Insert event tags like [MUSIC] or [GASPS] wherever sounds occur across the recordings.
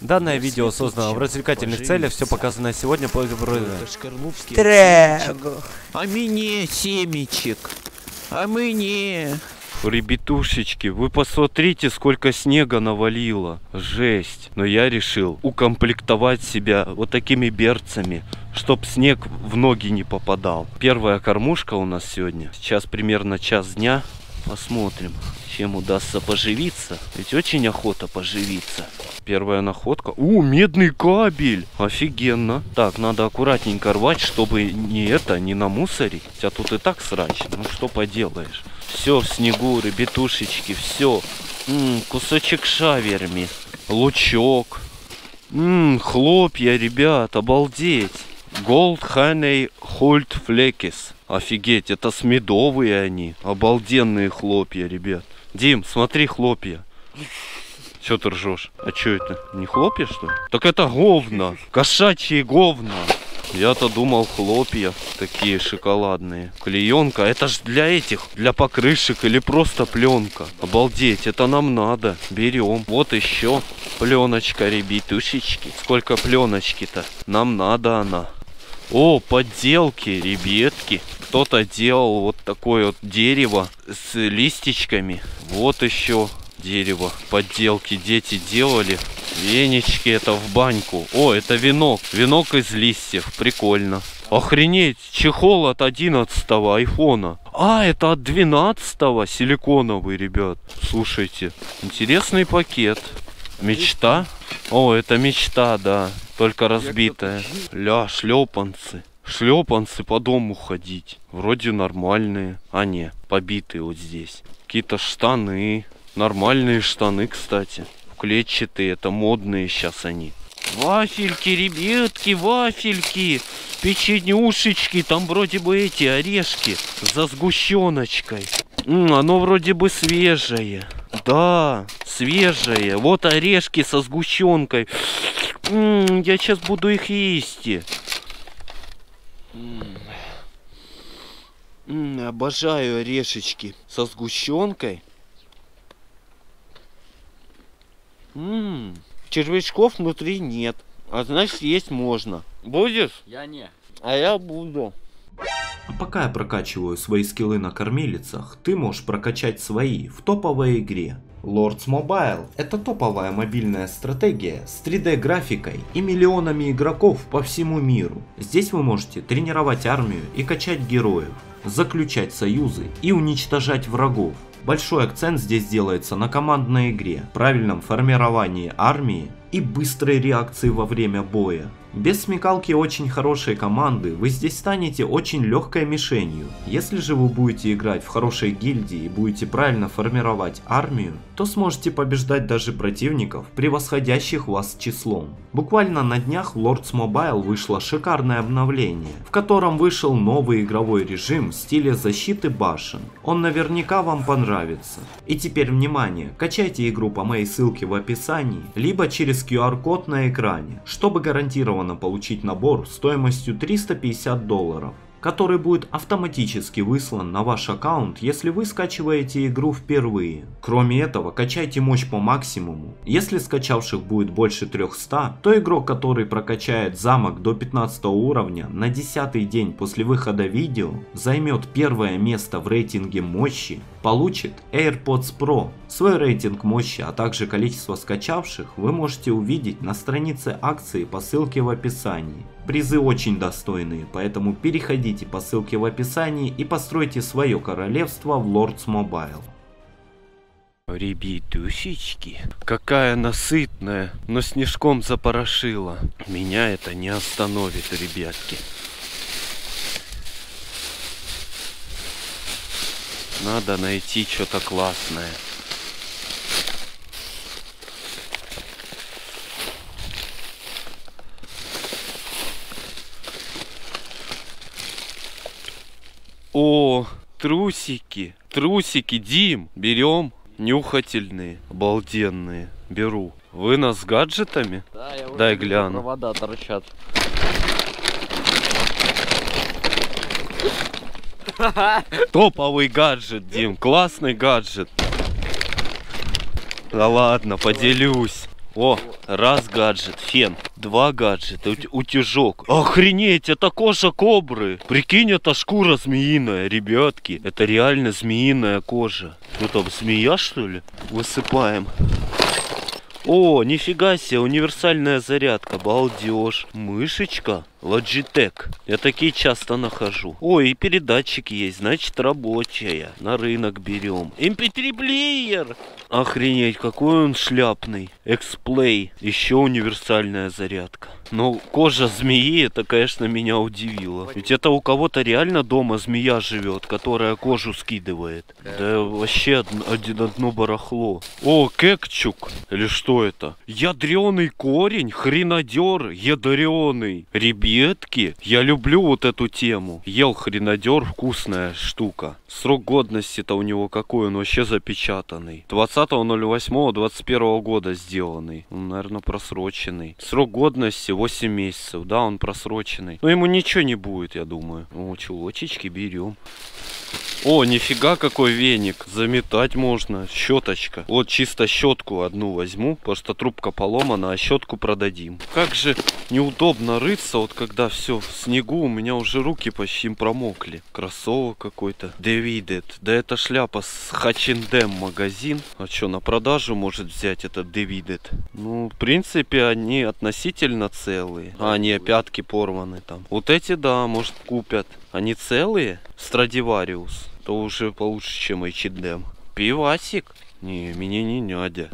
Данное видео создано в развлекательных целях, все показанное сегодня по... Трего. А мне семечек. А мне... Ребятушечки, вы посмотрите, сколько снега навалило. Жесть. Но я решил укомплектовать себя вот такими берцами, чтоб снег в ноги не попадал. Первая кормушка у нас сегодня. Сейчас примерно час дня. Посмотрим, чем удастся поживиться. Ведь очень охота поживиться. Первая находка. О, медный кабель! Офигенно. Так, надо аккуратненько рвать, чтобы не это, не намусорить. Хотя тут и так срач. Ну что поделаешь. Все в снегу, ребятушечки, все. М-м, кусочек шаверми. Лучок. Ммм, хлопья, ребят, обалдеть. Gold Honey Holt Flakes. Офигеть, это смедовые они. Обалденные хлопья, ребят. Дим, смотри хлопья. Че ты ржешь? А что это? Не хлопья, что ли? Так это говна. Кошачьи говна. Я-то думал хлопья такие шоколадные. Клеенка, это ж для этих, для покрышек или просто пленка. Обалдеть, это нам надо. Берем. Вот еще пленочка, ребятушечки. Сколько пленочки-то? Нам надо она. О, подделки, ребятки. Кто-то делал вот такое вот дерево с листичками. Вот еще дерево. Подделки дети делали. Венечки это в баньку. О, это венок. Венок из листьев. Прикольно. Охренеть, чехол от 11 айфона. А, это от 12 силиконовый, ребят. Слушайте, интересный пакет. Мечта? О, это мечта, да. Только разбитая. Ля, шлепанцы. Шлепанцы по дому ходить. Вроде нормальные. А не, побитые вот здесь. Какие-то штаны. Нормальные штаны, кстати. Клетчатые, это модные сейчас они. Вафельки, ребятки, вафельки, печенюшечки, там вроде бы эти орешки за сгущеночкой. М, оно вроде бы свежее. Да, свежее. Вот орешки со сгущенкой. М, я сейчас буду их есть. М. Обожаю орешечки со сгущенкой. М, червячков внутри нет. А значит есть можно. Будешь? Я не. А я буду. А пока я прокачиваю свои скиллы на кормилицах, ты можешь прокачать свои в топовой игре. Lords Mobile – это топовая мобильная стратегия с 3D графикой и миллионами игроков по всему миру. Здесь вы можете тренировать армию и качать героев, заключать союзы и уничтожать врагов. Большой акцент здесь делается на командной игре, правильном формировании армии и быстрой реакции во время боя. Без смекалки очень хорошей команды вы здесь станете очень легкой мишенью. Если же вы будете играть в хорошей гильдии и будете правильно формировать армию, то сможете побеждать даже противников, превосходящих вас числом. Буквально на днях в Lords Mobile вышло шикарное обновление, в котором вышел новый игровой режим в стиле защиты башен. Он наверняка вам понравится. И теперь внимание, качайте игру по моей ссылке в описании, либо через QR-код на экране, чтобы гарантированно получить набор стоимостью 350 долларов который будет автоматически выслан на ваш аккаунт, если вы скачиваете игру впервые. Кроме этого, качайте мощь по максимуму. Если скачавших будет больше 300, то игрок, который прокачает замок до 15 уровня на 10 день после выхода видео, займет первое место в рейтинге мощи, получит AirPods Pro. Свой рейтинг мощи, а также количество скачавших вы можете увидеть на странице акции по ссылке в описании. Призы очень достойные, поэтому переходите по ссылке в описании и постройте свое королевство в Lords Mobile. Ребятушечки, какая насытная, но снежком запорошила. Меня это не остановит, ребятки. Надо найти что-то классное. О, трусики, трусики, Дим, берем. Нюхательные, обалденные, беру. Вы нас с гаджетами? Да, я Дай гляну. Провода торчат. [LAUGHS] Топовый гаджет, Дим, классный гаджет. Да ладно, поделюсь. О, раз гаджет, фен. Два гаджета, ут- утюжок. Охренеть, это кожа кобры. Прикинь, это шкура змеиная, ребятки. Это реально змеиная кожа. Что там, змея что ли? Высыпаем. О, нифига себе, универсальная зарядка, балдеж. Мышечка, Logitech. Я такие часто нахожу. Ой, и передатчик есть, значит рабочая. На рынок берем. MP3 плеер. Охренеть, какой он шляпный. Эксплей. Еще универсальная зарядка. Но кожа змеи, это, конечно, меня удивило. Ведь это у кого-то реально дома змея живет, которая кожу скидывает. Да вообще один- одно барахло. О, кекчук. Или что это? Ядреный корень, хренодер, ядреный. Ребятки, я люблю вот эту тему. Ел хренодер, вкусная штука. Срок годности-то у него какой? Он вообще запечатанный. 20.08.21 года сделанный. Он, наверное, просроченный. Срок годности 8 месяцев. Да, он просроченный. Но ему ничего не будет, я думаю. О, чулочечки берем. О, нифига какой веник. Заметать можно. Щеточка. Вот чисто щетку одну возьму, потому что трубка поломана, а щетку продадим. Как же неудобно рыться, вот когда все в снегу, у меня уже руки почти промокли. Кроссовок какой-то. Дэвидет. Да это шляпа с H&M магазин. А что, на продажу может взять этот Дэвидет? Ну, в принципе, они относительно целые. А, не, пятки порваны там. Вот эти, да, может купят. Они целые? Страдивариус. То уже получше, чем H&M. Пивасик? Не, меня не нядя.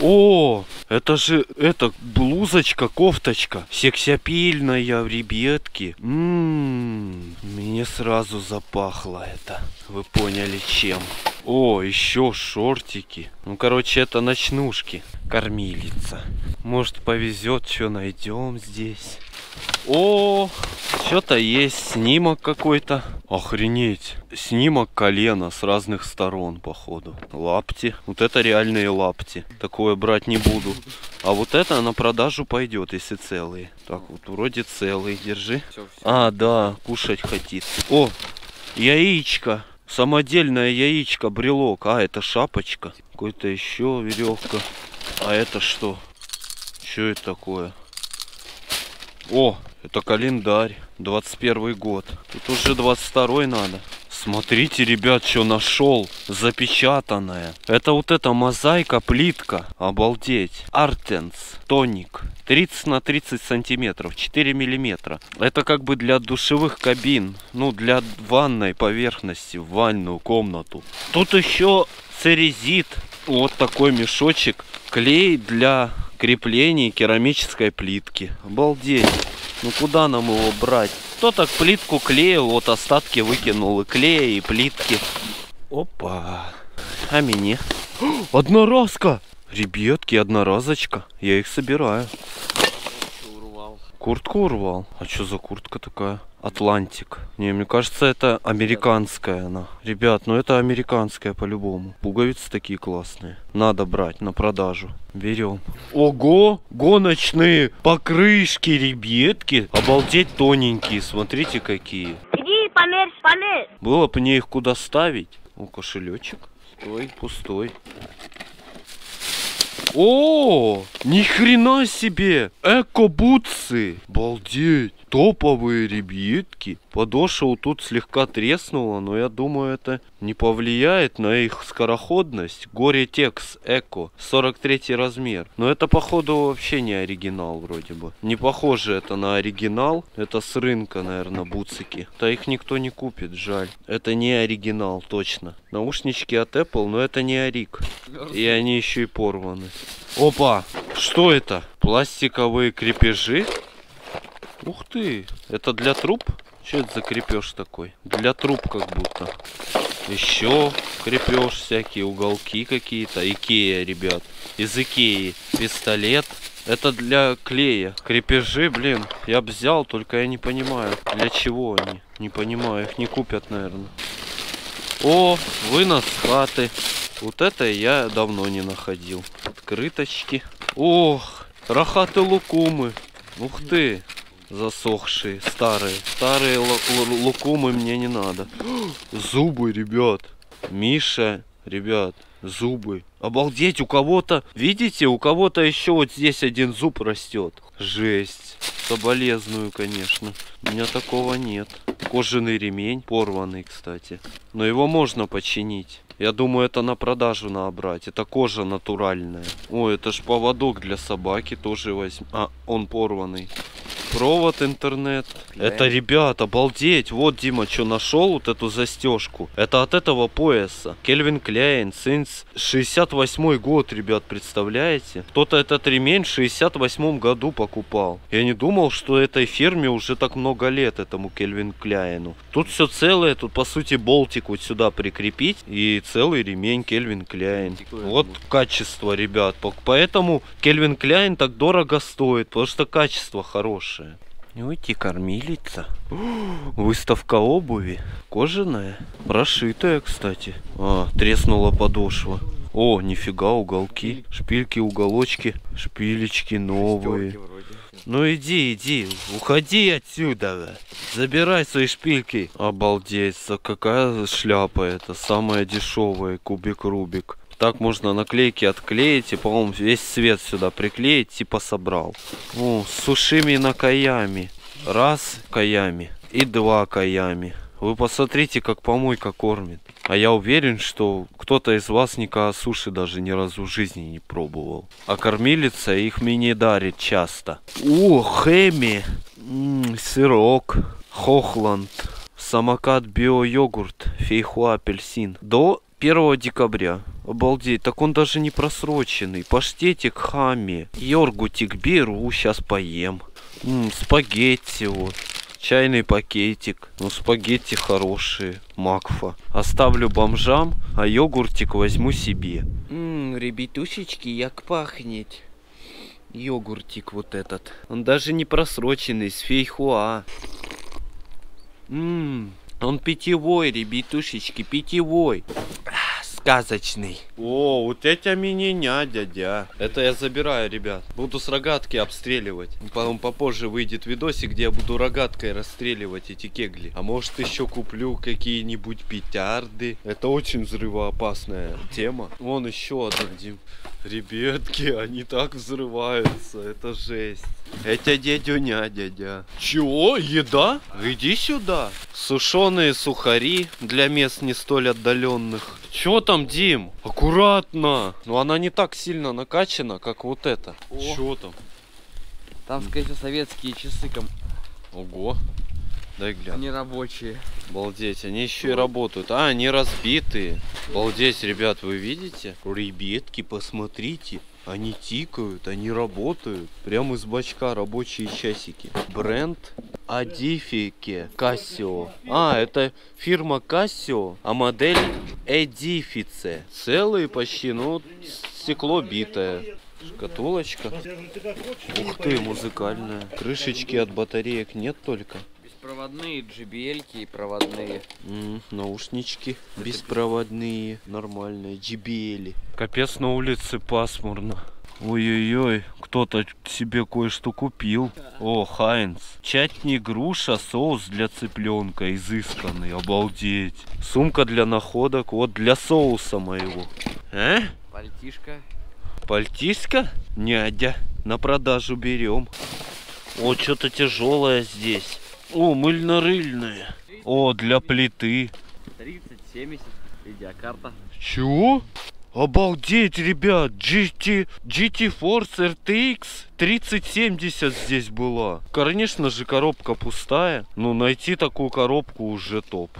О, это же, это блузочка, кофточка, сексапильная, ребятки. Ммм, мне сразу запахло это. Вы поняли чем? О, еще шортики. Ну, короче, это ночнушки. Кормилица. Может, повезет, что найдем здесь. О, что-то есть, снимок какой-то. Охренеть. Снимок колена с разных сторон, походу. Лапти. Вот это реальные лапти. Такое брать не буду. А вот это на продажу пойдет, если целые. Так, вот вроде целый. Держи. А, да, кушать хотит. О, яичко. Самодельное яичко, брелок. А, это шапочка. Какой-то еще веревка. А это что? Что это такое? О, это календарь. 21 год. Тут уже 22 надо. Смотрите, ребят, что нашел. Запечатанное. Это вот эта мозаика, плитка. Обалдеть. Артенс. Тоник. 30 на 30 сантиметров. 4 миллиметра. Это как бы для душевых кабин. Ну, для ванной поверхности. В ванную комнату. Тут еще церезит. Вот такой мешочек. Клей для креплений керамической плитки. Обалдеть. Ну куда нам его брать? Кто так плитку клеил, вот остатки выкинул и клея, и плитки. Опа. А мне? [GASPS] Одноразка! Ребятки, одноразочка. Я их собираю. Куртку урвал. А что за куртка такая? Атлантик. Не, мне кажется, это американская она. Ребят, ну это американская по-любому. Пуговицы такие классные. Надо брать на продажу. Берем. Ого! Гоночные покрышки, ребятки. Обалдеть тоненькие. Смотрите какие. Иди померь, померь. Было бы мне их куда ставить. О, кошелечек. Пустой, пустой. О, ни хрена себе! Эко-бутсы! Балдеть! Топовые ребятки. Подошва тут слегка треснула, но я думаю, это не повлияет на их скороходность. Горе Текс Эко, 43 размер. Но это, походу, вообще не оригинал вроде бы. Не похоже это на оригинал. Это с рынка, наверное, буцики. Да их никто не купит, жаль. Это не оригинал, точно. Наушнички от Apple, но это не Орик. И они еще и порваны. Опа! Что это? Пластиковые крепежи? Ух ты! Это для труб? Что это за крепеж такой? Для труб как будто. Еще крепеж всякие, уголки какие-то. Икея, ребят. Из Икеи. Пистолет. Это для клея. Крепежи, блин, я бы взял, только я не понимаю, для чего они. Не понимаю, их не купят, наверное. О, вынос хаты. Вот это я давно не находил. Открыточки. Ох, рахаты лукумы. Ух ты, засохшие, старые. Старые лу- лу- лукумы мне не надо. [GASPS] Зубы, ребят. Миша, ребят, зубы. Обалдеть, у кого-то, видите, у кого-то еще вот здесь один зуб растет. Жесть. Соболезную, конечно. У меня такого нет. Кожаный ремень, порванный, кстати. Но его можно починить. Я думаю, это на продажу надо брать. Это кожа натуральная. О, это ж поводок для собаки тоже возьм. А, он порванный. Провод интернет. Это, ребят, обалдеть. Вот, Дима, что нашел вот эту застежку. Это от этого пояса. Кельвин Кляйн, Синс 68 год, ребят, представляете? Кто-то этот ремень в 68 году покупал. Я не думал, что этой фирме уже так много лет, этому Кельвин Кляйну. Тут все целое, тут по сути болтик вот сюда прикрепить и целый ремень Кельвин Кляйн. Вот качество, ребят. По- Поэтому Кельвин Кляйн так дорого стоит, потому что качество хорошее. Не уйти кормилица. [GASPS] Выставка обуви. Кожаная. Прошитая, кстати. А, треснула подошва. О, нифига, уголки. Шпильки, уголочки. Шпилечки новые. Ну иди, иди, уходи отсюда. Забирай свои шпильки. Обалдеть, какая шляпа это? Самая дешевая, кубик Рубик. Так можно наклейки отклеить и, по-моему, весь цвет сюда приклеить, типа собрал. О, сушими на каями. Раз каями и два каями. Вы посмотрите, как помойка кормит. А я уверен, что кто-то из вас никогда суши даже ни разу в жизни не пробовал. А кормилица их мне не дарит часто. О, хэми, М, сырок, хохланд, самокат био-йогурт, фейхуа апельсин. До 1 декабря. Обалдеть, так он даже не просроченный. Паштетик хами, йоргутик беру, сейчас поем. М, спагетти вот. Чайный пакетик. Ну, спагетти хорошие. Макфа. Оставлю бомжам, а йогуртик возьму себе. Ммм, ребятушечки, як пахнет. Йогуртик вот этот. Он даже не просроченный, с фейхуа. Ммм, он питьевой, ребятушечки, питьевой. Сказочный. О, вот это меня, дядя. Это я забираю, ребят. Буду с рогатки обстреливать. Потом попозже выйдет видосик, где я буду рогаткой расстреливать эти кегли. А может еще куплю какие-нибудь петарды. Это очень взрывоопасная тема. Вон еще одна, Дим. Ребятки, они так взрываются. Это жесть. Это дядюня, дядя. Чего? Еда? Иди сюда. Сушеные сухари для мест не столь отдаленных. Чё там, Дим? Аккуратно. Но она не так сильно накачана, как вот это. О. Чё там? Там, скорее всего, советские часы, ком- Ого. Дай глянь. они рабочие. Обалдеть, они еще и работают. А, они разбитые. Обалдеть, ребят, вы видите? Ребятки, посмотрите. Они тикают, они работают. Прямо из бачка рабочие часики. Бренд Адифике Casio. А, это фирма Casio, а модель Эдифице. Целые почти, ну, стекло битое. Шкатулочка. Ух ты, музыкальная. Крышечки от батареек нет только. Беспроводные JBL и проводные. М, наушнички беспроводные, нормальные, JBL. Капец, на улице пасмурно. Ой-ой-ой, кто-то себе кое-что купил. О, Хайнц. Чатни груша, соус для цыпленка, изысканный, обалдеть. Сумка для находок, вот для соуса моего. А? Пальтишка. Пальтиска? Нядя, на продажу берем. О, что-то тяжелое здесь. О, мыльно-рыльное. О, для плиты. 30, 70. Видеокарта. Чего? Обалдеть, ребят, GT, GT Force RTX 3070 здесь была. Конечно же, коробка пустая. Но найти такую коробку уже топ.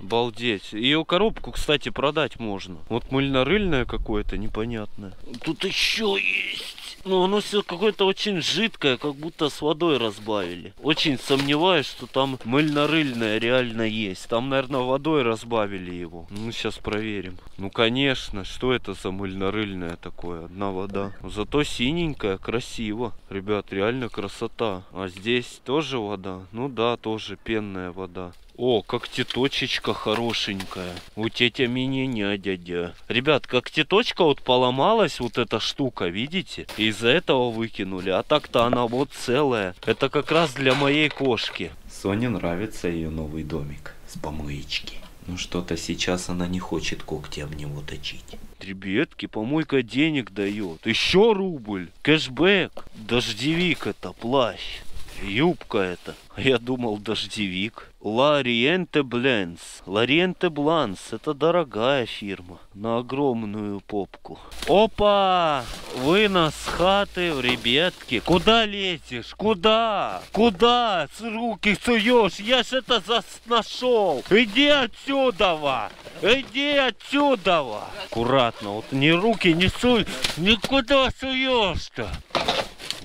Обалдеть. Ее коробку, кстати, продать можно. Вот мыльно-рыльное какое-то непонятное. Тут еще есть. Но оно все какое-то очень жидкое, как будто с водой разбавили. Очень сомневаюсь, что там мыльно-рыльное реально есть. Там, наверное, водой разбавили его. Ну, сейчас проверим. Ну, конечно, что это за мыльно-рыльное такое? Одна вода. Зато синенькая, красиво. Ребят, реально красота. А здесь тоже вода? Ну да, тоже пенная вода. О, когтеточечка хорошенькая. У тетя меня дядя. Ребят, когтеточка вот поломалась, вот эта штука, видите? Из-за этого выкинули. А так-то она вот целая. Это как раз для моей кошки. Соне нравится ее новый домик с помоечки. Ну что-то сейчас она не хочет когти об него точить. Ребятки, помойка денег дает. Еще рубль. Кэшбэк. Дождевик это, плащ. Юбка это. Я думал дождевик. Лариенте Бленс. Лариенте Бланс. Это дорогая фирма. На огромную попку. Опа! Вынос хаты, ребятки. Куда лезешь? Куда? Куда? С руки суешь? Я ж это зас нашел. Иди отсюда! ва! Иди отсюда! ва! Аккуратно. Вот ни руки не суй. Никуда суешь-то?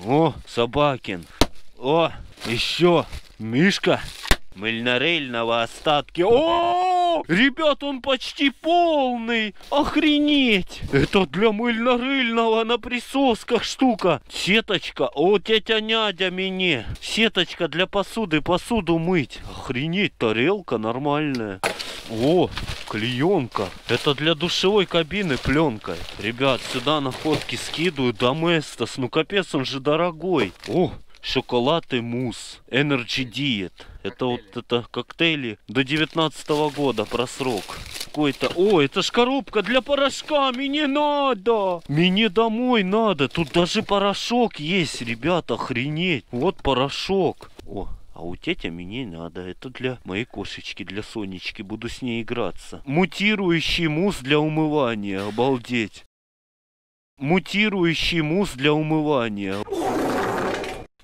О, Собакин. О, еще Мишка. Мыльно-рыльного остатки. О, ребят, он почти полный. Охренеть. Это для мыльно-рыльного на присосках штука. Сеточка. О, тетя Нядя мне. Сеточка для посуды. Посуду мыть. Охренеть, тарелка нормальная. О, клеенка. Это для душевой кабины пленка. Ребят, сюда находки скидываю. Доместос. Ну капец, он же дорогой. О, шоколад и мусс. Energy Diet. Это вот это коктейли до 19 года про срок. Какой-то... О, это ж коробка для порошка. Мне надо. Мне домой надо. Тут даже порошок есть, ребята. Охренеть. Вот порошок. О, а у тети мне надо. Это для моей кошечки, для Сонечки. Буду с ней играться. Мутирующий мусс для умывания. Обалдеть. Мутирующий мусс для умывания.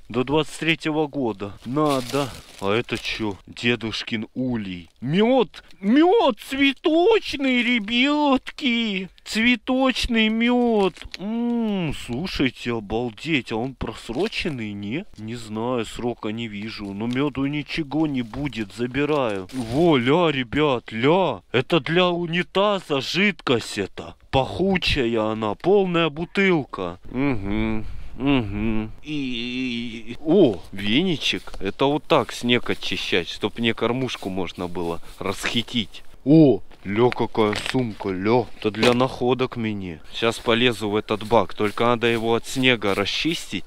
До 23 года. Надо. А это что? Дедушкин улей. Мед! Мед цветочный, ребятки! Цветочный мед. Ммм, слушайте, обалдеть. А он просроченный, не? Не знаю, срока не вижу. Но меду ничего не будет, забираю. Во, ля, ребят, ля. Это для унитаза жидкость это. Пахучая она, полная бутылка. Угу. Угу. И, О, веничек. Это вот так снег очищать, чтоб мне кормушку можно было расхитить. О, Ля, какая сумка, ля. Это для находок мне. Сейчас полезу в этот бак. Только надо его от снега расчистить,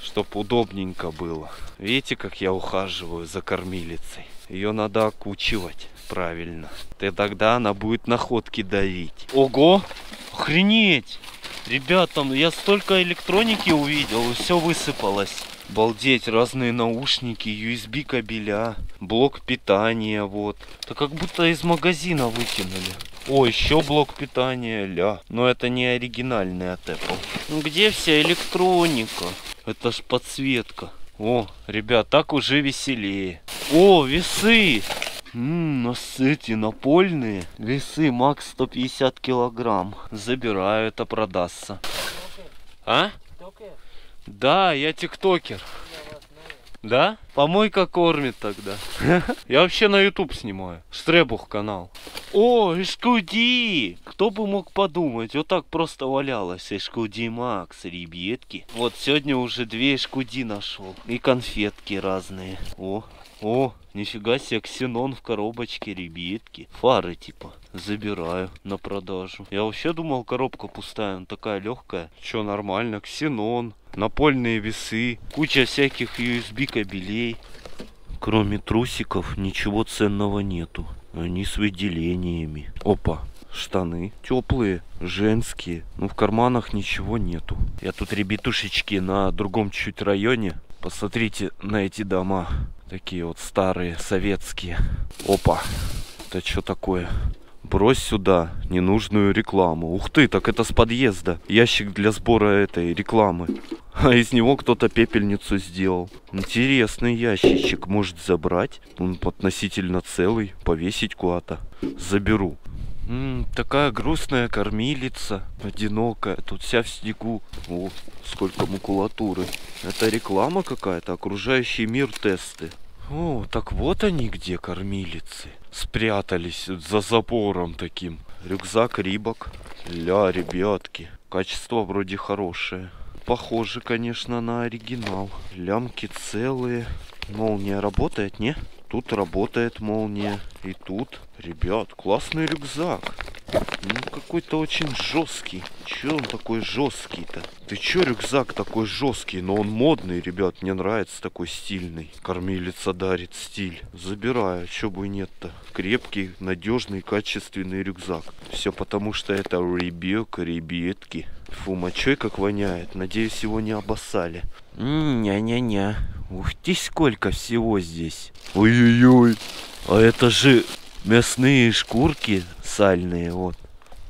чтоб удобненько было. Видите, как я ухаживаю за кормилицей? Ее надо окучивать правильно. И тогда она будет находки давить. Ого! Охренеть! Ребята, я столько электроники увидел, все высыпалось. Балдеть, разные наушники, USB кабеля, блок питания, вот. Это как будто из магазина выкинули. О, еще блок питания, ля. Но это не оригинальный от Apple. Ну, Где вся электроника? Это ж подсветка. О, ребят, так уже веселее. О, весы! Ммм, нас эти напольные весы макс 150 килограмм. Забираю, это продастся. А? Да, я тиктокер. Да? Помойка кормит тогда. [LAUGHS] Я вообще на YouTube снимаю. Штребух канал. О, Эшкуди! Кто бы мог подумать, вот так просто валялась Эшкуди Макс, ребятки. Вот сегодня уже две Эшкуди нашел. И конфетки разные. О, о, нифига себе, ксенон в коробочке, ребятки. Фары типа. Забираю на продажу. Я вообще думал, коробка пустая, она такая легкая. Че, нормально, ксенон, напольные весы, куча всяких USB кабелей. Кроме трусиков ничего ценного нету. Они с выделениями. Опа, штаны теплые, женские. Ну в карманах ничего нету. Я тут, ребятушечки, на другом чуть районе. Посмотрите на эти дома. Такие вот старые, советские. Опа, это что такое? Брось сюда ненужную рекламу. Ух ты, так это с подъезда. Ящик для сбора этой рекламы. А из него кто-то пепельницу сделал. Интересный ящичек. Может забрать? Он относительно целый. Повесить куда-то. Заберу. М, такая грустная кормилица, одинокая, тут вся в снегу. О, сколько макулатуры. Это реклама какая-то, окружающий мир тесты. О, так вот они где, кормилицы. Спрятались за забором таким. Рюкзак Рибок. Ля, ребятки. Качество вроде хорошее. Похоже, конечно, на оригинал. Лямки целые. Молния работает, не? Тут работает молния. И тут. Ребят, классный рюкзак. Ну, какой-то очень жесткий. Че он такой жесткий-то? Ты че рюкзак такой жесткий? Но он модный, ребят, мне нравится такой стильный. Кормилица дарит стиль. Забираю, че бы и нет-то. Крепкий, надежный, качественный рюкзак. Все потому, что это ребека, ребятки. Фу, мочой как воняет. Надеюсь, его не обоссали. Ня-ня-ня. Ух ты, сколько всего здесь. Ой-ой-ой. А это же мясные шкурки сальные, вот.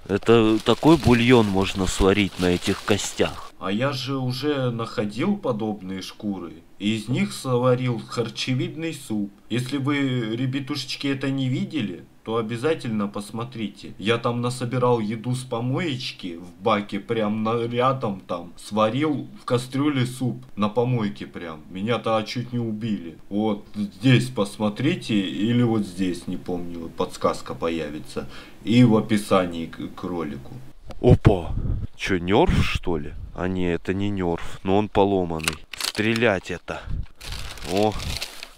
Это такой бульон можно сварить на этих костях. А я же уже находил подобные шкуры. И из них сварил харчевидный суп. Если вы, ребятушечки, это не видели, то обязательно посмотрите. Я там насобирал еду с помоечки в баке, прям на, рядом там. Сварил в кастрюле суп на помойке прям. Меня-то чуть не убили. Вот здесь посмотрите, или вот здесь, не помню, подсказка появится. И в описании к, к ролику. Опа! Чё, нерв что ли? А не, это не нерв, но он поломанный. Стрелять это. О,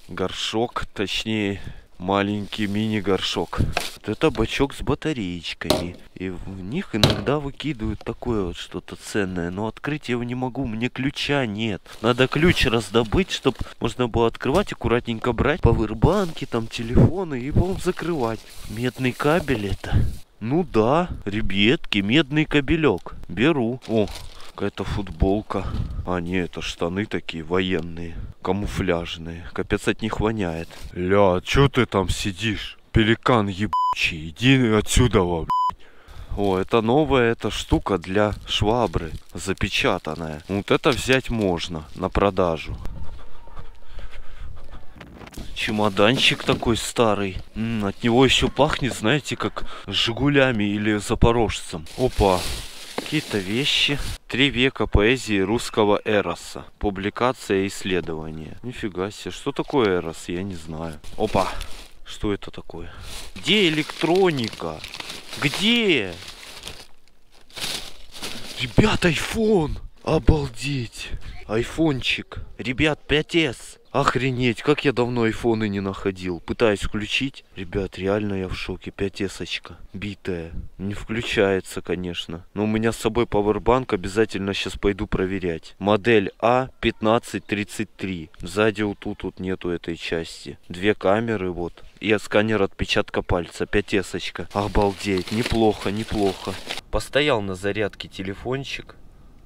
горшок, точнее, маленький мини-горшок. Вот это бачок с батареечками. И в них иногда выкидывают такое вот что-то ценное. Но открыть я его не могу, мне ключа нет. Надо ключ раздобыть, чтобы можно было открывать, аккуратненько брать пауэрбанки, там телефоны и потом закрывать. Медный кабель это. Ну да, ребятки, медный кабелек. Беру. О, какая-то футболка. А, не, это штаны такие военные, камуфляжные. Капец от них воняет. Ля, чё ты там сидишь? Пеликан ебучий, иди отсюда, во, О, это новая эта штука для швабры, запечатанная. Вот это взять можно на продажу. Чемоданчик такой старый. М, от него еще пахнет, знаете, как Жигулями или Запорожцем. Опа, Какие-то вещи. Три века поэзии русского эроса. Публикация и исследование. Нифига себе. Что такое эрос? Я не знаю. Опа. Что это такое? Где электроника? Где? Ребят, айфон! Обалдеть! Айфончик. Ребят, 5s. Охренеть, как я давно айфоны не находил. Пытаюсь включить. Ребят, реально я в шоке. 5S-очка. Битая. Не включается, конечно. Но у меня с собой пауэрбанк. Обязательно сейчас пойду проверять. Модель А1533. Сзади вот тут вот нету этой части. Две камеры вот. И сканер отпечатка пальца. 5S-очка. Обалдеть. Неплохо, неплохо. Постоял на зарядке телефончик.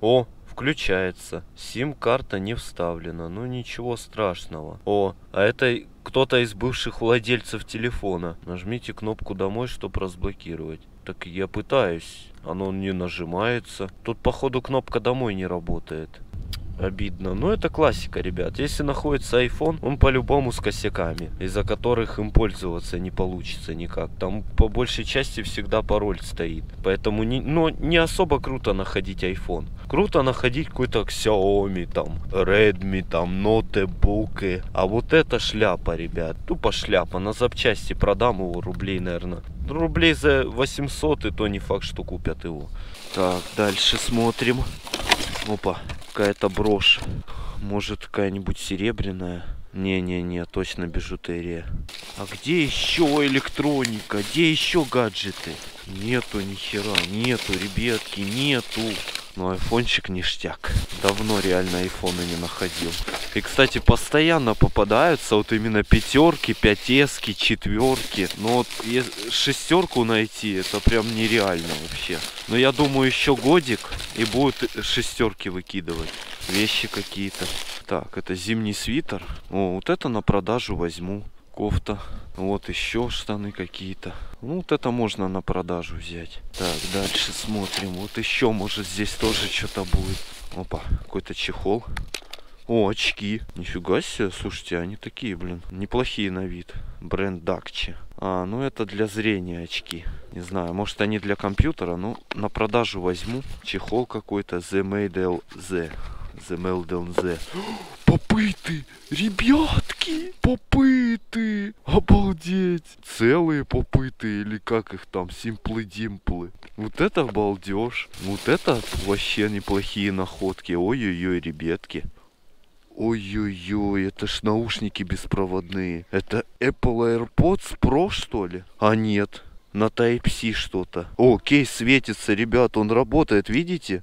О, включается. Сим-карта не вставлена. Ну ничего страшного. О, а это кто-то из бывших владельцев телефона. Нажмите кнопку домой, чтобы разблокировать. Так я пытаюсь. Оно не нажимается. Тут походу кнопка домой не работает. Обидно. Но это классика, ребят. Если находится iPhone, он по-любому с косяками, из-за которых им пользоваться не получится никак. Там по большей части всегда пароль стоит. Поэтому не, но не особо круто находить iPhone. Круто находить какой-то Xiaomi, там, Redmi, там, ноутбуки. А вот это шляпа, ребят. Тупо шляпа. На запчасти продам его рублей, наверное. Рублей за 800 и то не факт, что купят его. Так, дальше смотрим. Опа, какая-то брошь. Может, какая-нибудь серебряная? Не-не-не, точно бижутерия. А где еще электроника? Где еще гаджеты? Нету ни хера, нету, ребятки, нету. Ну, айфончик ништяк. Давно реально айфоны не находил. И, кстати, постоянно попадаются вот именно пятерки, пятески, четверки. Но вот шестерку найти, это прям нереально вообще. Но я думаю, еще годик и будут шестерки выкидывать. Вещи какие-то. Так, это зимний свитер. О, вот это на продажу возьму. Кофта. Вот еще штаны какие-то. Ну, вот это можно на продажу взять. Так, дальше смотрим. Вот еще, может, здесь тоже что-то будет. Опа, какой-то чехол. О, очки. Нифига себе, слушайте, они такие, блин, неплохие на вид. Бренд Дакчи. А, ну это для зрения очки. Не знаю, может они для компьютера, ну на продажу возьму. Чехол какой-то The Made Z. The Melden Z. Попыты! Ребятки! Попыты! Обалдеть! Целые попыты или как их там, симплы-димплы. Вот это балдеж. Вот это вообще неплохие находки. Ой-ой-ой, ребятки. Ой-ой-ой, это ж наушники беспроводные. Это Apple AirPods Pro, что ли? А нет, на Type-C что-то. О, кейс светится, ребят, он работает, видите?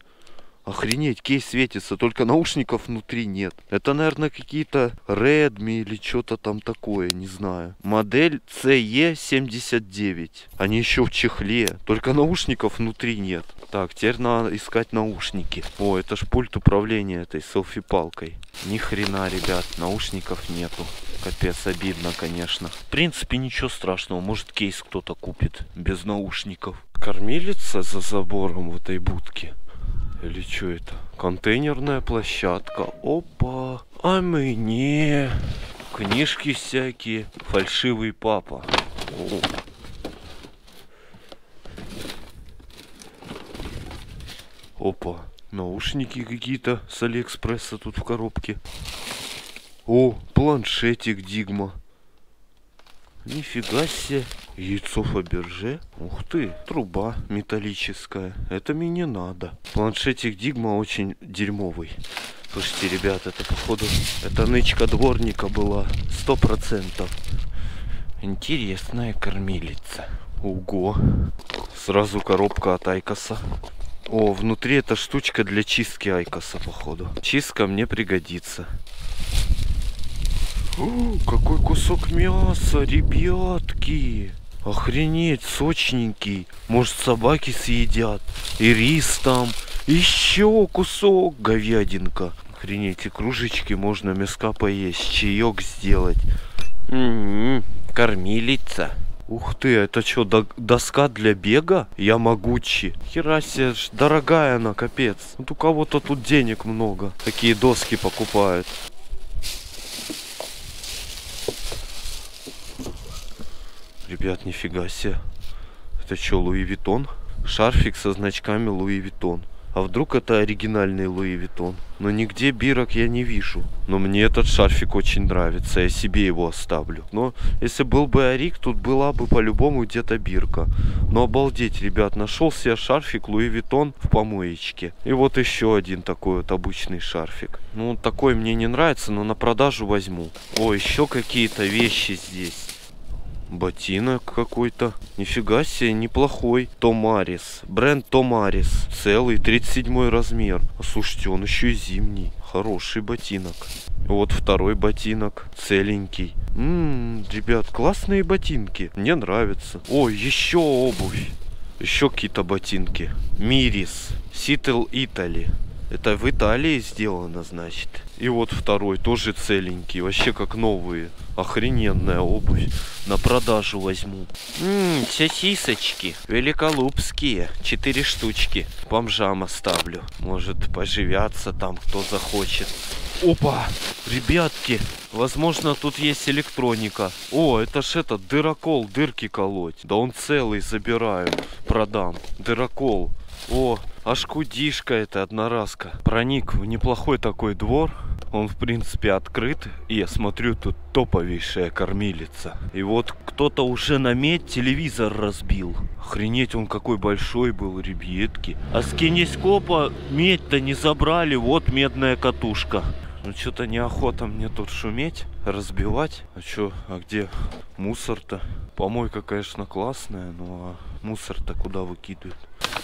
Охренеть, кейс светится, только наушников внутри нет. Это, наверное, какие-то Redmi или что-то там такое, не знаю. Модель CE79. Они еще в чехле, только наушников внутри нет. Так, теперь надо искать наушники. О, это ж пульт управления этой селфи-палкой. Ни хрена, ребят, наушников нету. Капец, обидно, конечно. В принципе, ничего страшного. Может, кейс кто-то купит без наушников. Кормилица за забором в этой будке. Или что это? Контейнерная площадка. Опа. А мы не. Книжки всякие. Фальшивый папа. О. Опа. Наушники какие-то с Алиэкспресса тут в коробке. О, планшетик Дигма. Нифига себе. Яйцо Фаберже. Ух ты, труба металлическая. Это мне не надо. Планшетик Дигма очень дерьмовый. Слушайте, ребят, это походу, это нычка дворника была. Сто процентов. Интересная кормилица. Ого. Сразу коробка от Айкоса. О, внутри эта штучка для чистки Айкоса, походу. Чистка мне пригодится. О, какой кусок мяса, ребятки! Охренеть, сочненький. Может, собаки съедят. И рис там. Еще кусок, говядинка. Охренеть, и кружечки можно мяска поесть, чаек сделать. М-м-м, кормилица. Ух ты, это что, до- доска для бега? Я могучий. Хера себе, дорогая она, капец. Вот у кого-то тут денег много. Такие доски покупают. Ребят, нифига себе. Это что, Louis Vuitton? Шарфик со значками Louis Vuitton. А вдруг это оригинальный Louis Vuitton? Но нигде бирок я не вижу. Но мне этот шарфик очень нравится, я себе его оставлю. Но если был бы ориг, тут была бы по-любому где-то бирка. Но обалдеть, ребят, нашел себе шарфик Louis Vuitton в помоечке. И вот еще один такой вот обычный шарфик. Ну, такой мне не нравится, но на продажу возьму. О, еще какие-то вещи здесь. Ботинок какой-то. Нифига себе, неплохой. Томарис. Бренд Томарис. Целый, 37 размер. А слушайте, он еще и зимний. Хороший ботинок. Вот второй ботинок. Целенький. Ммм, ребят, классные ботинки. Мне нравится. О, еще обувь. Еще какие-то ботинки. Мирис. Ситл Итали. Это в Италии сделано, значит. И вот второй, тоже целенький, вообще как новые. Охрененная обувь. На продажу возьму. Ммм, сосисочки. Великолупские. Четыре штучки. Бомжам оставлю. Может, поживятся там, кто захочет. Опа! Ребятки, возможно, тут есть электроника. О, это ж этот дырокол, дырки колоть. Да он целый забираю, продам. Дырокол. О, аж кудишка это одноразка. Проник в неплохой такой двор. Он, в принципе, открыт. И я смотрю, тут топовейшая кормилица. И вот кто-то уже на медь телевизор разбил. Охренеть, он какой большой был, ребятки. А с кинескопа медь-то не забрали. Вот медная катушка. Ну что-то неохота мне тут шуметь, разбивать. А чё, а где мусор-то? Помойка, конечно, классная, но мусор-то куда выкидывают?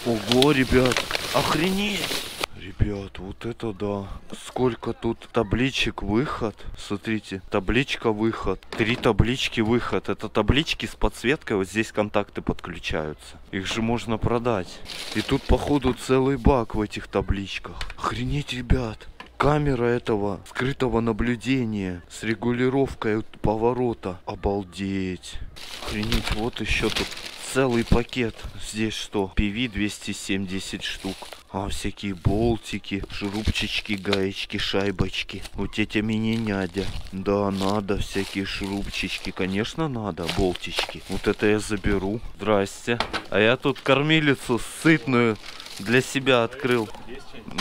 Ого, ребят, охренеть! Ребят, вот это да. Сколько тут табличек выход. Смотрите, табличка выход. Три таблички выход. Это таблички с подсветкой. Вот здесь контакты подключаются. Их же можно продать. И тут, походу, целый бак в этих табличках. Охренеть, ребят. Камера этого скрытого наблюдения с регулировкой поворота. Обалдеть. Охренеть, вот еще тут целый пакет. Здесь что? PV 270 штук. А, всякие болтики, шурупчики, гаечки, шайбочки. У тетя мне нядя. Да, надо всякие шурупчики. Конечно, надо, болтички. Вот это я заберу. Здрасте. А я тут кормилицу сытную для себя открыл.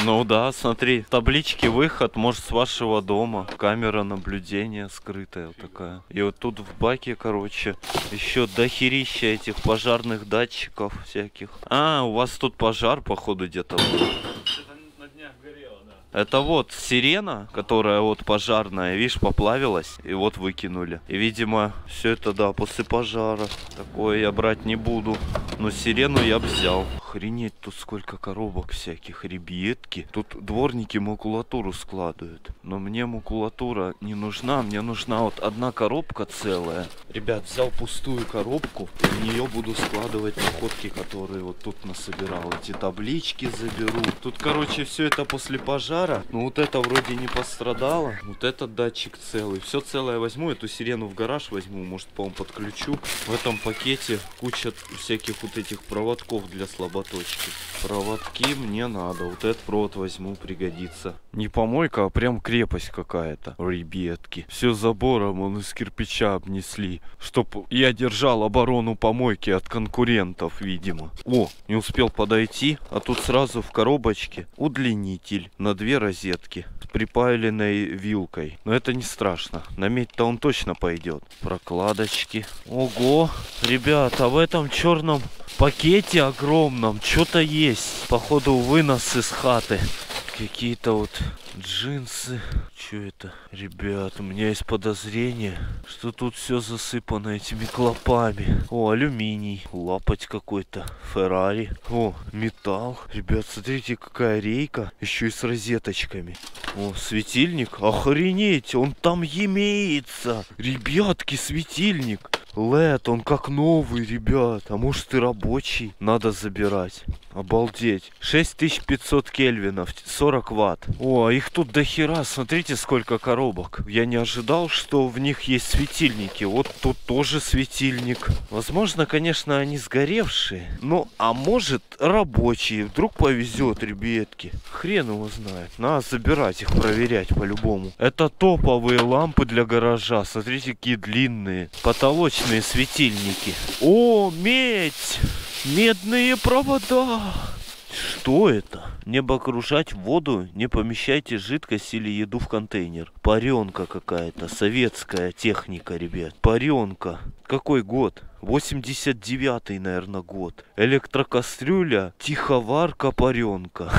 Ну да, смотри, таблички выход, может с вашего дома. Камера наблюдения скрытая вот такая. И вот тут в баке, короче, еще дохерища этих пожарных датчиков всяких. А, у вас тут пожар, походу, где-то. Это вот сирена, которая вот пожарная, видишь, поплавилась, и вот выкинули. И, видимо, все это, да, после пожара. Такое я брать не буду. Но сирену я взял. Охренеть, тут сколько коробок всяких, ребятки. Тут дворники макулатуру складывают. Но мне макулатура не нужна, мне нужна вот одна коробка целая. Ребят, взял пустую коробку, и в нее буду складывать находки, которые вот тут насобирал. Эти таблички заберу. Тут, короче, все это после пожара. Ну вот это вроде не пострадало. Вот этот датчик целый. Все целое возьму, эту сирену в гараж возьму, может, по-моему, подключу. В этом пакете куча всяких вот этих проводков для слабо точки. Проводки мне надо. Вот этот провод возьму, пригодится. Не помойка, а прям крепость какая-то. Ребятки. Все забором он из кирпича обнесли. Чтоб я держал оборону помойки от конкурентов, видимо. О, не успел подойти, а тут сразу в коробочке удлинитель на две розетки с припайленной вилкой. Но это не страшно. На медь-то он точно пойдет. Прокладочки. Ого, ребята, в этом черном пакете огромном что-то есть. Походу вынос из хаты. Какие-то вот джинсы. Что это? Ребят, у меня есть подозрение, что тут все засыпано этими клопами. О, алюминий. Лапоть какой-то. Феррари. О, металл. Ребят, смотрите, какая рейка. Еще и с розеточками. О, светильник. Охренеть, он там имеется. Ребятки, светильник. LED, он как новый, ребят. А может и рабочий. Надо забирать. Обалдеть. 6500 кельвинов, 40 ватт. О, а их тут до хера. Смотрите, сколько коробок. Я не ожидал, что в них есть светильники. Вот тут тоже светильник. Возможно, конечно, они сгоревшие. Ну, а может, рабочие. Вдруг повезет, ребятки. Хрен его знает. Надо забирать их, проверять по-любому. Это топовые лампы для гаража. Смотрите, какие длинные. Потолочные светильники. О, медь! Медные провода. Что это? Небо окружать воду, не помещайте жидкость или еду в контейнер. Паренка какая-то, советская техника, ребят. Паренка. Какой год? 89-й, наверное, год. Электрокастрюля, тиховарка, паренка.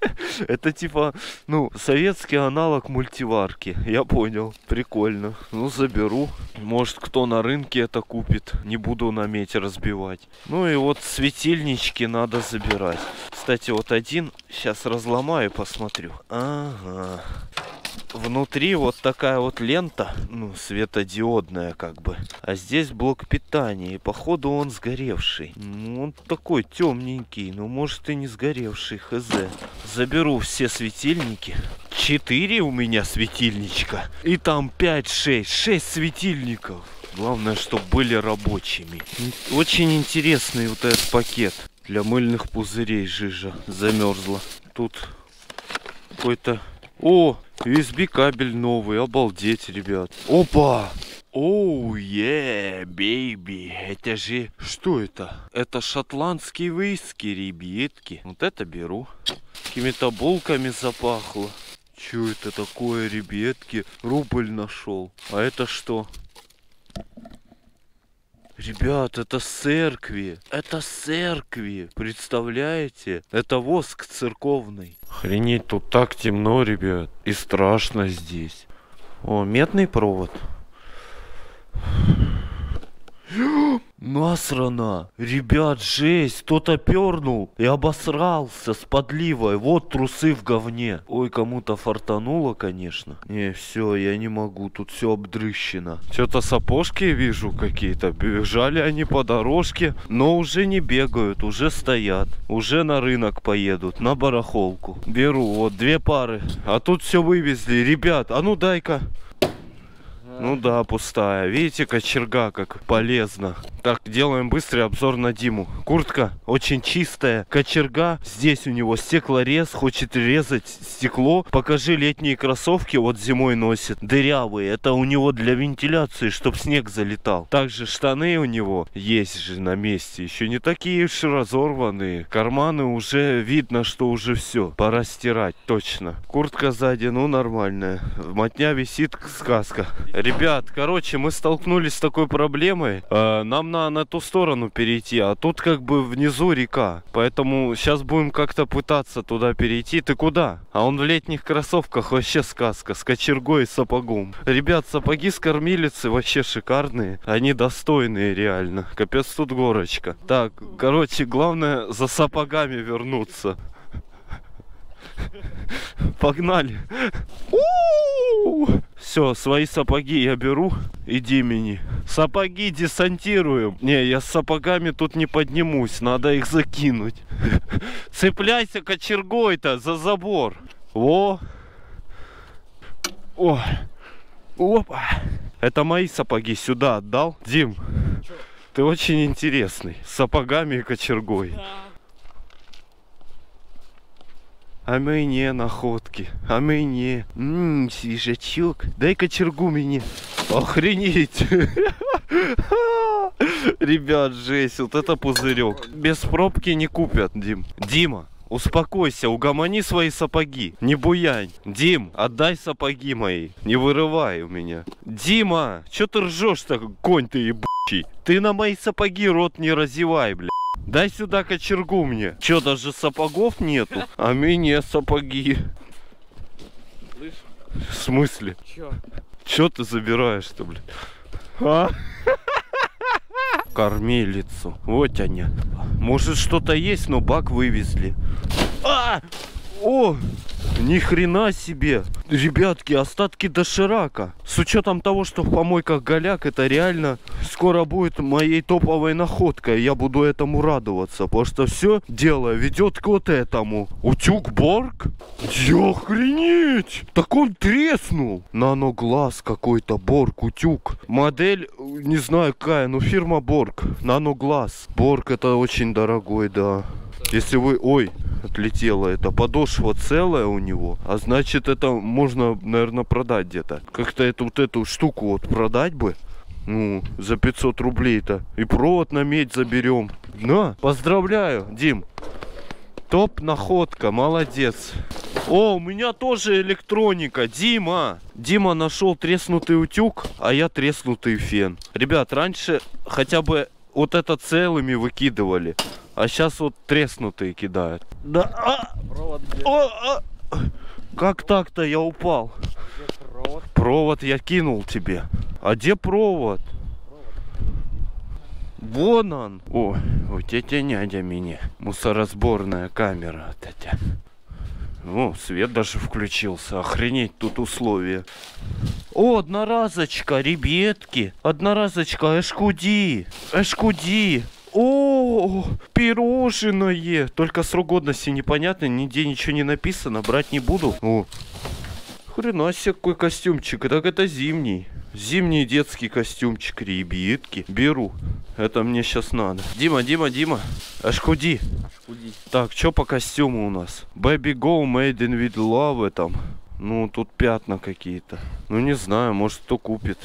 [LAUGHS] Это типа, ну, советский аналог мультиварки. Я понял. Прикольно. Ну, заберу. Может, кто на рынке это купит. Не буду на мете разбивать. Ну и вот светильнички надо забирать. Кстати, вот один сейчас разломаю и посмотрю. Ага. Внутри вот такая вот лента, ну, светодиодная как бы. А здесь блок питания. И походу он сгоревший. Ну, он такой темненький, но может и не сгоревший, хз. Заберу все светильники. Четыре у меня светильничка. И там 5-6. 6 светильников. Главное, чтобы были рабочими. Очень интересный вот этот пакет. Для мыльных пузырей жижа замерзла. Тут какой-то... О, USB кабель новый, обалдеть, ребят. Опа! Оу, е, бейби, это же... Что это? Это шотландский виски, ребятки. Вот это беру. Какими-то булками запахло. Что это такое, ребятки? Рубль нашел. А это что? Ребят, это церкви. Это церкви. Представляете? Это воск церковный. Охренеть, тут так темно, ребят. И страшно здесь. О, медный провод. Насрано! Ребят, жесть! Кто-то пернул и обосрался с подливой. Вот трусы в говне. Ой, кому-то фартануло, конечно. Не, все, я не могу. Тут все обдрыщено. Что-то сапожки вижу какие-то. Бежали они по дорожке, но уже не бегают, уже стоят. Уже на рынок поедут, на барахолку. Беру, вот две пары. А тут все вывезли. Ребят, а ну дай-ка. Ну да, пустая. Видите, кочерга как полезно. Так, делаем быстрый обзор на Диму. Куртка очень чистая. Кочерга. Здесь у него стеклорез. Хочет резать стекло. Покажи летние кроссовки. Вот зимой носит. Дырявые. Это у него для вентиляции, чтоб снег залетал. Также штаны у него есть же на месте. Еще не такие уж разорванные. Карманы уже видно, что уже все. Пора стирать. Точно. Куртка сзади, ну нормальная. Мотня висит сказка. Ребят, короче, мы столкнулись с такой проблемой. Э, нам надо на ту сторону перейти, а тут как бы внизу река. Поэтому сейчас будем как-то пытаться туда перейти. Ты куда? А он в летних кроссовках вообще сказка. С кочергой и сапогом. Ребят, сапоги с кормилицы вообще шикарные. Они достойные реально. Капец тут горочка. Так, короче, главное за сапогами вернуться. [LAUGHS] Погнали. Все, свои сапоги я беру. Иди мини. Сапоги десантируем. Не, я с сапогами тут не поднимусь. Надо их закинуть. [LAUGHS] Цепляйся кочергой-то за забор. О. О. Опа. Это мои сапоги сюда отдал. Дим, ты очень интересный. С сапогами и кочергой. А мы не находки, а мы не. Ммм, свежачок. Дай кочергу мне. Охренеть. [LAUGHS] Ребят, жесть, вот это пузырек. Без пробки не купят, Дим. Дима, успокойся, угомони свои сапоги. Не буянь. Дим, отдай сапоги мои. Не вырывай у меня. Дима, что ты ржешь-то, конь ты ебучий? Ты на мои сапоги рот не разевай, бля. Дай сюда кочергу мне. Че, даже сапогов нету? А мне сапоги. Слышь, В смысле? чё? Че ты забираешь-то, блядь? А? Кормилицу. Вот они. Может что-то есть, но бак вывезли. А! О! Ни хрена себе! Ребятки, остатки доширака. С учетом того, что в помойках голяк, это реально скоро будет моей топовой находкой. Я буду этому радоваться, потому что все дело ведет к вот этому. Утюг Борг? Я охренеть! Так он треснул! Нано глаз какой-то, Борг, утюг. Модель, не знаю какая, но фирма Борг. Нано глаз. Борг это очень дорогой, да. Если вы... Ой, отлетела эта подошва целая у него. А значит, это можно, наверное, продать где-то. Как-то эту вот эту штуку вот продать бы. Ну, за 500 рублей-то. И провод на медь заберем. На, поздравляю, Дим. Топ находка, молодец. О, у меня тоже электроника, Дима. Дима нашел треснутый утюг, а я треснутый фен. Ребят, раньше хотя бы вот это целыми выкидывали. А сейчас вот треснутые кидают. Да, а, Провод где? о, а. Как так-то я упал? Где провод? Провод я кинул тебе. А где провод? Вон он. О, у тетя нядя меня. Мусоросборная камера эти. О, свет даже включился. Охренеть тут условия. О, одноразочка, ребятки. Одноразочка, эшкуди. Эшкуди. О, пирожное. Только срок годности непонятный, нигде ничего не написано, брать не буду. О, хрена себе какой костюмчик. Так это зимний. Зимний детский костюмчик, ребятки. Беру. Это мне сейчас надо. Дима, Дима, Дима. Ашкуди. Худи. Так, что по костюму у нас? Baby Go Made in with Love там. Ну, тут пятна какие-то. Ну, не знаю, может, кто купит.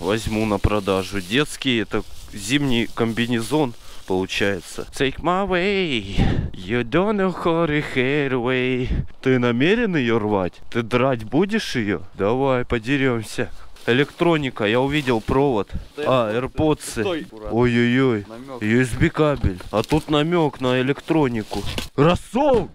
Возьму на продажу. Детский, это зимний комбинезон получается. Take my way, you don't know how to hair away. Ты намерен ее рвать? Ты драть будешь ее? Давай, подеремся. Электроника, я увидел провод. А, AirPods. Ой-ой-ой. USB кабель. А тут намек на электронику. Рассол!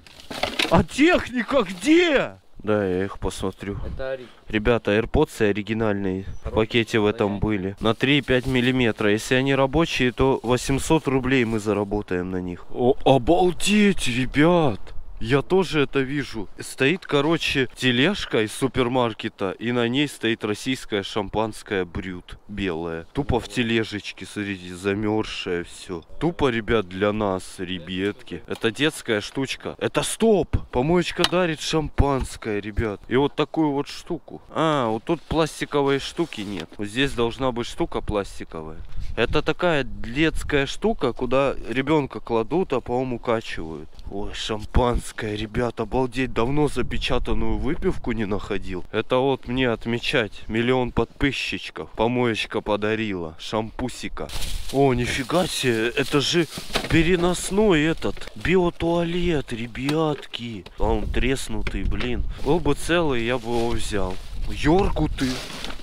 А техника где? Да, я их посмотрю. Это Ари. Ребята, AirPods оригинальные в пакете в этом были. На 3,5 миллиметра. Если они рабочие, то 800 рублей мы заработаем на них. О, обалдеть, ребят! Я тоже это вижу. Стоит, короче, тележка из супермаркета, и на ней стоит российское шампанское брют белое. Тупо в тележечке, смотрите, замерзшее все. Тупо, ребят, для нас, ребятки. Это детская штучка. Это стоп! Помоечка дарит шампанское, ребят. И вот такую вот штуку. А, вот тут пластиковой штуки нет. Вот здесь должна быть штука пластиковая. Это такая детская штука, куда ребенка кладут, а по-моему укачивают. Ой, шампанское, ребят, обалдеть, давно запечатанную выпивку не находил. Это вот мне отмечать. Миллион подписчиков. Помоечка подарила. Шампусика. О, нифига себе, это же переносной этот биотуалет, ребятки. А он треснутый, блин. Был бы целый, я бы его взял. Йорку ты.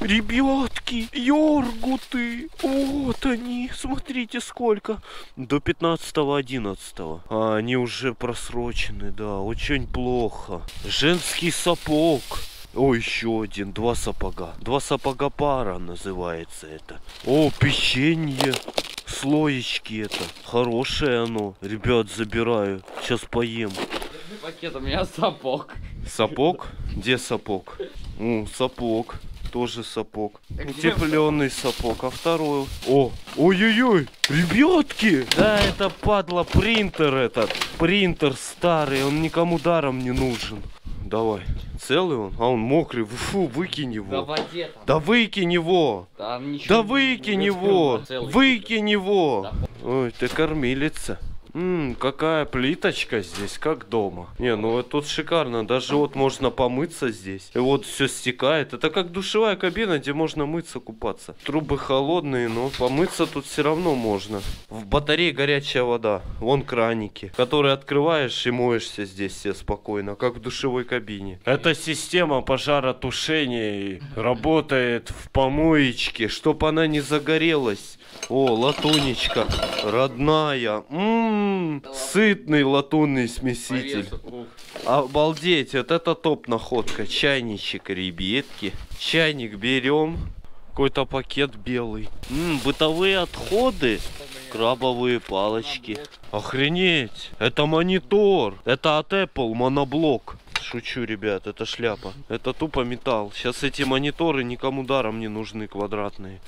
Ребятки, йоргуты, вот они, смотрите сколько. До 15-11. А они уже просрочены, да, очень плохо. Женский сапог. О, еще один, два сапога. Два сапога пара называется это. О, печенье. Слоечки это. Хорошее оно. Ребят, забираю. Сейчас поем. Пакет, у меня сапог. Сапог? Где сапог? О, сапог. Тоже сапог. Утепленный сапог. А второй? О, ой-ой-ой, ребятки! Да, это падла принтер этот. Принтер старый, он никому даром не нужен. Давай. Целый он? А он мокрый. Фу, выкинь Да его. в воде там. Да выкинь его! Да не- выкинь его! Выкинь его! Да. Ой, ты кормилица. Ммм, какая плиточка здесь, как дома. Не, ну вот тут шикарно. Даже вот можно помыться здесь. И вот все стекает. Это как душевая кабина, где можно мыться, купаться. Трубы холодные, но помыться тут все равно можно. В батарее горячая вода. Вон краники, которые открываешь и моешься здесь все спокойно, как в душевой кабине. Эта система пожаротушения работает в помоечке, чтоб она не загорелась. О, латунечка, родная. Ммм, сытный латунный смеситель. Обалдеть, вот это топ находка. Чайничек, ребятки. Чайник берем. Какой-то пакет белый. М, бытовые отходы. Крабовые палочки. Охренеть. Это монитор. Это от Apple моноблок. Шучу, ребят, это шляпа. Это тупо металл. Сейчас эти мониторы никому даром не нужны, квадратные.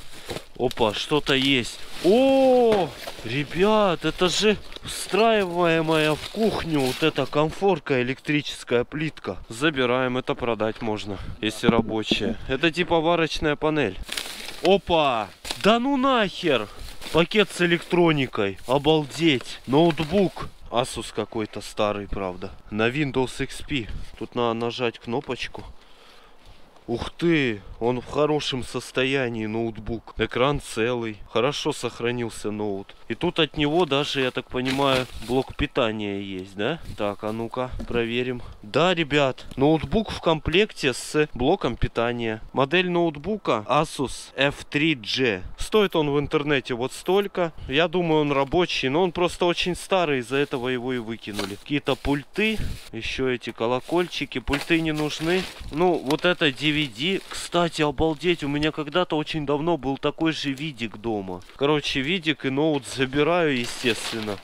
Опа, что-то есть. О, ребят, это же встраиваемая в кухню вот эта комфорка электрическая плитка. Забираем, это продать можно, если рабочая. Это типа варочная панель. Опа, да ну нахер. Пакет с электроникой. Обалдеть. Ноутбук. Asus какой-то старый, правда. На Windows XP. Тут надо нажать кнопочку. Ух ты, он в хорошем состоянии ноутбук. Экран целый, хорошо сохранился ноут. И тут от него даже, я так понимаю, блок питания есть, да? Так, а ну-ка, проверим. Да, ребят, ноутбук в комплекте с блоком питания. Модель ноутбука Asus F3G. Стоит он в интернете вот столько. Я думаю, он рабочий, но он просто очень старый, из-за этого его и выкинули. Какие-то пульты, еще эти колокольчики. Пульты не нужны. Ну, вот это DVD. Кстати, обалдеть, у меня когда-то очень давно был такой же видик дома. Короче, видик и ноут забираю, естественно.